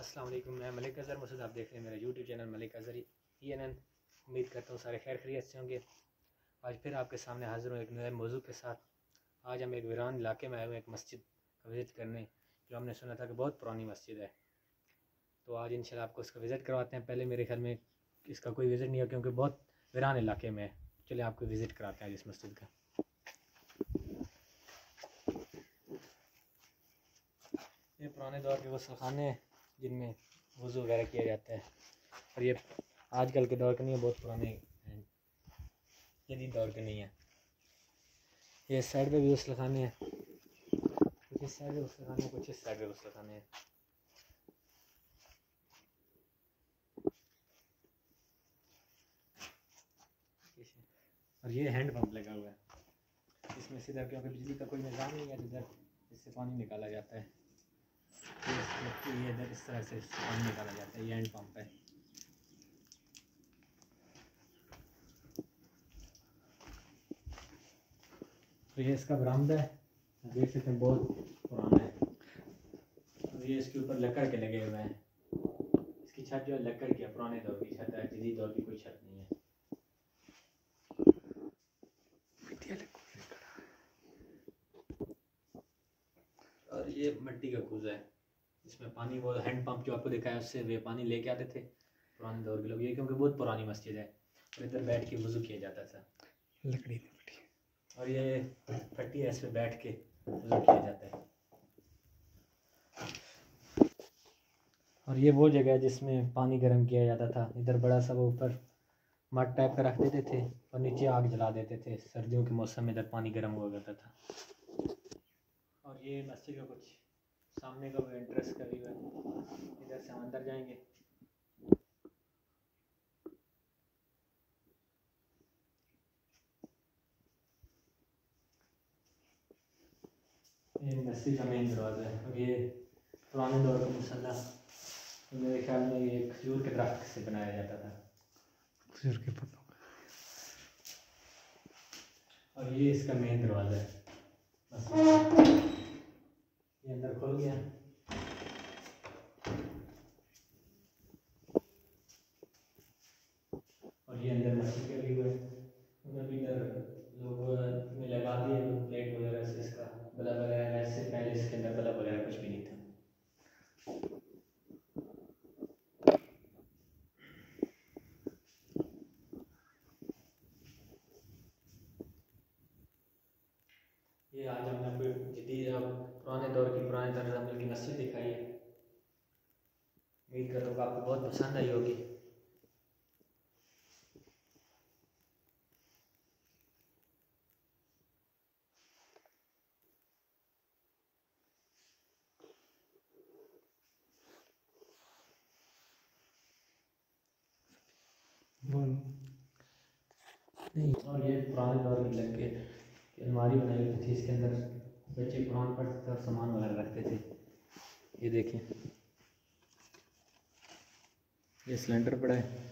वालेकुम, मैं मलिक अज़हर मसूद आप देख रहे हैं मेरा YouTube channel Malik Azhar E N N उम्मीद करता हूँ सारे खैर खरीत से होंगे। आज फिर आपके सामने हाज़िर हूँ एक नए मौजू के साथ। आज हम एक वीरान इलाके में आए हुए एक मस्जिद का विज़िट करने, जो हमने सुना था कि बहुत पुरानी मस्जिद है। तो आज इंशाल्लाह आपको उसका विज़िट करवाते हैं। पहले मेरे ख्याल में इसका कोई विज़िट नहीं है क्योंकि बहुत वीरान इलाके में है। चलिए आपको विज़िट कराते हैं इस मस्जिद का। ये पुराने दौर के गसल खाने हैं जिनमें वज़ू वगैरह किया जाता है। और ये आजकल के दौर के नहीं है बहुत पुराने हैं। जदीद दौर के नहीं है। ये साइड पे भी गसल खाने हैं। कुछ इस साइड पे गसल खाने हैं, कुछ इस साइड पे गसल खाने हैं। और ये हैंड पंप लगा हुआ है। इसमें सीधा क्योंकि बिजली का कोई निज़ाम नहीं है इधर इससे पानी निकाला जाता है। ये इधर इस तरह से पानी निकाला जाता है ये हैंड पंप है तो ये इसका बरामदा है देख सकते हैं बहुत पुराना है और ये इसके ऊपर लकड़ के लगे हुए हैं इसकी छत जो है लकड़ की है पुराने दौर की छत है जदीद दौर की कोई छत नहीं है और ये मिट्टी का कूजा है इसमें पानी वो हैंड पंप जो आपको दिखाया उससे वे पानी लेके आते थे। पुराने दौर के लोग ये क्योंकि बहुत पुरानी मस्जिद है। और इधर बैठ के वज़ू किया जाता था। लकड़ी की फटी और ये फट्टी है इस पर बैठ के वज़ू किया जाता है। और ये वो जगह है जिसमें पानी गर्म किया जाता था। इधर बड़ा सा वो ऊपर मट टाइप का रख देते थे और नीचे आग जला देते थे। सर्दियों के मौसम में इधर पानी गर्म हुआ करता था। और ये मस्जिद का कुछ सामने का व्यू है। इधर से हम अंदर जाएँगे। ये मस्जिद का मेन दरवाज़ा है। और ये पुराने दौर का मुसल्ला तो मेरे ख्याल में ये खजूर के दरख्त से बनाया जाता था। खजूर के पत्तों का। और ये इसका मेन दरवाज़ा है। ये अंदर खुल गया और ये अंदर मछली के लिए हुए भी इधर लगा दिए प्लेट वगैरह से इसका बल्ब वगैरह है इससे पहले इसके अंदर बल्ब वगैरह कुछ भी नहीं था ये आज हमने आपको जदीद अब पुराने दौर की पुराने तर्ज अमल की मस्जिद दिखाई है। उम्मीद करता हूँ कि आपको बहुत पसंद आई होगी। बोलो। और ये पुराने दौर की लग के अलमारी बनाई हुई थी इसके अंदर बच्चे कुरान पढ़ते थे और सामान वगैरह रखते थे। ये देखें ये सिलेंडर पड़ा है।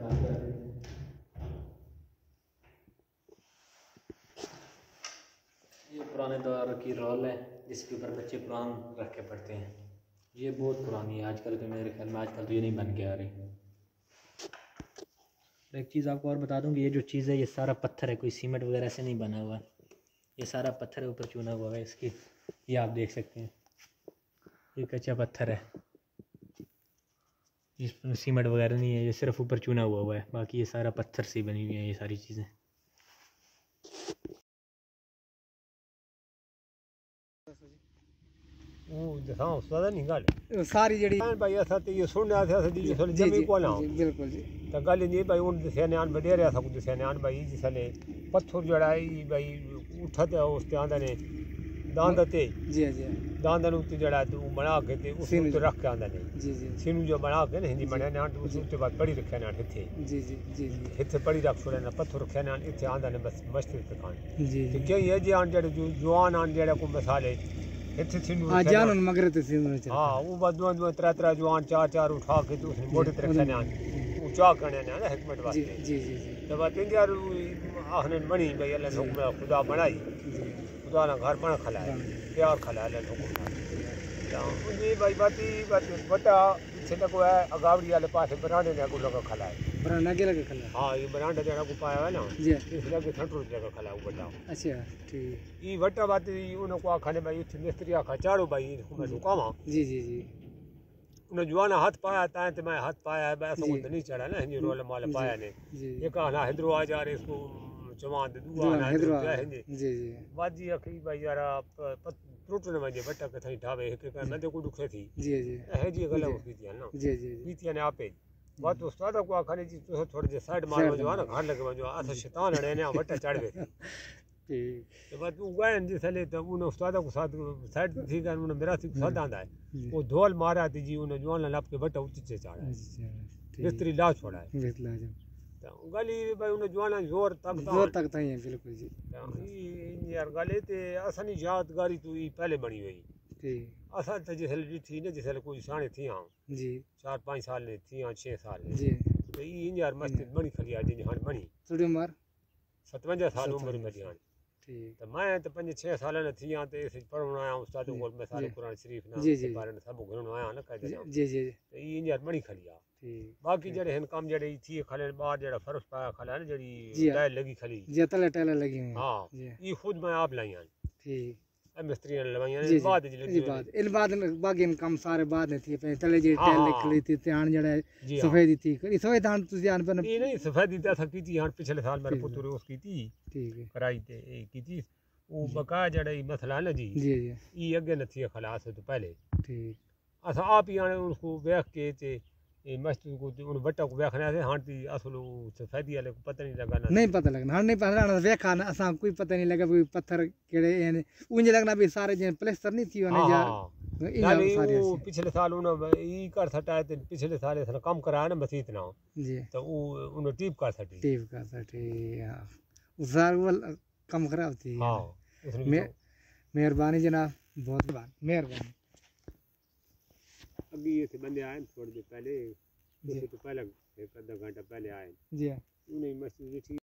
तरह कर हैं। ये पुराने दौर की रोल है जिसके ऊपर बच्चे कुरान रख के पढ़ते हैं। ये बहुत पुरानी है आजकल के मेरे ख्याल में आजकल तो ये नहीं बन के आ रही। और एक चीज़ आपको और बता दूँ कि ये जो चीज़ है, ये सारा पत्थर है, कोई सीमेंट वगैरह से नहीं बना हुआ। ये सारा पत्थर है, ऊपर चुना हुआ है इसकी। ये आप देख सकते हैं। ये कच्चा पत्थर है। इसमें सीमेंट वगैरह नहीं है, ये सिर्फ़ ऊपर चुना हुआ हुआ है। बाकी ये सारा पत्थर से बनी हुई है, ये सारी चीज़ें। सारी जड़ी सुनने गल नहीं भाई उन भाई पत्थर जड़ा है भाई उठा ते उस रखे पत्थर रखे ना इथे आंदा ने बस जवान मसाले ਆਣ ਜਿਹੜੇ ਕੋ ਮਸਾਲੇ ਇੱਥੇ ਸੀਨੂੰ हाँ ਰੱਖਿਆ जान ਨਿਆਣ। उन मगर तो सीन में चल ਹਾਂ ਉਹ ਬਦੂਆਂ ਦੂਆਂ ਤਰਾ ਤਰਾ ਜਵਾਨ ਚਾਰ ਚਾਰ ਉਠਾ ਕੇ ਤੇ ਉਸਨੇ ਮੋਢੇ ਤੇ ਰੱਖਿਆ ਨਿਆਣ ਉਹ ਚਾਹ ਕਰਨੇ ਨੇ ਨਾ ਹਕਮਤ जी ਵਾਸਤੇ जी जी जी ਤੇ ਬਾਤ ਇਹ ਯਾਰ ਆਖਨੇ ਬਣੀ ਬਈ ਅੱਲਾ ਨੇ ਹੁਕਮ ਖੁਦਾ ਬਣਾਈ जी खुदा ना घर बण खलाए प्यार खलाए ले हुकुम नाल ਤਾਂ ਉਹਦੀ ਬਾਈ ਬਾਤੀ सेटा को है गावड़ी वाले पास बरांडे ने को लगा खला है बरांडा के लगा खला हाँ ये बरांडा जरा को पाया है ना? जी। इस लगे ठंडू जगह खला है बड़ा अच्छा ठीक। ई वटा बात ई उन को आखने भाई इथे मिस्त्री आखा चाड़ो भाई इनको मैं। रुकावा जी जी जी। उन जवान हाथ पाया था तो मैं हाथ पाया है बस को नहीं चढ़ा ना जी रोल माल पाया ने। ये कहना हैदरो आ जा रे इसको जवान दुआ ना हैदरो जी जी बाजी अखी भाई यार आप प्रोटो ने वजे बटा के थई ढावे एक एक मैं तो को दुखे थी जी जी है जी गला जी। थी ना जी जी जी पीती ने आपे बात उस्ताद को आखने जी तो थोड़े जे साइड मार वजो ना घर लगे वजो अस शैतान अड़े ने बटा चढ़ गए ठीक तो बात वो गए जी सले तो उन उस्ताद को साथ साइड थी कर उन मेरा थी साथ आंदा है वो धोल मारा थी जी उन जवान लप के बटा ऊँचे चढ़ा अच्छा ठीक मिस्त्री ला छोड़ा है बिल्कुल आज़म तो गली भाई उन जवाना ज़ोर तक ज़ोर तक था ये बिल्कुल जी ई यार गले ते असनी यादगारी तू ई पहले बनी हुई ठीक असां त जिसले थी ना जिसल कोई साने थी हाँ जी चार पंज साल ने थी हाँ छह साल ने जी तो ई यार मस्जिद बनी खड़ी आज हाणे बणी थोड़ी उम्र सतवंजाह साल उम्र में ठीक त मैं तो पंज छह साल न थी आहियाँ त पढ़णु उस्ताद कोल मिसाल जी। क़ुर शरीफ़ ना जी। बारे में सभु घुरणो आहियाँ न जी जी तो ई यार बणी खड़ी आ। बाक़ी जड़े हन काम जड़े थी खले बाहर जड़ा फर्श पाया खले आहिनि जी टाइल लगी खली। जी तले टाइल लगी हाँ हैं। हा ई ख़ुदि मैं आप लाई आहिनि। ठीक मिस्त्री ने लगाई जी बाद जी जी बाद इन बाद में बागे में कम सारे बाद ने थी पे तले जे टेल निकली थी ते आन जड़ा सफेद थी करी सफेद आन तुसी आन पर ये नहीं सफेद दी था की थी आन पिछले साल मेरे पुत्र उसकी थी ठीक है कराई ते की थी वो बका जड़ा ये मसला ना जी जी जी ये आगे न थी खलास तो पहले ठीक अस आप ही आने उसको देख के ते ये को उन वटा को वेखने से हाँ ती असल सफेदी वाले को पता नहीं लगा ना नहीं पता लगना हाँ नहीं पता लगना वेखा ना असा कोई पता नहीं लगा कोई पत्थर केड़े हैं उंज लगना भी सारे जे प्लास्टर नहीं थी होने जा यानी वो पिछले साल उन ई कर सटा ते पिछले साल सन कम कराया ना मसीत ना जी तो वो उन टीप कर सटी टीप कर सटी हाँ उसार वल कम खराब थी हाँ मेहरबानी जनाब बहुत मेहरबानी अभी ये से बंदे आए थोड़ी देर पहले तो पहले एक आधा घंटा पहले आए जी हाँ। उन्हें मस्जिद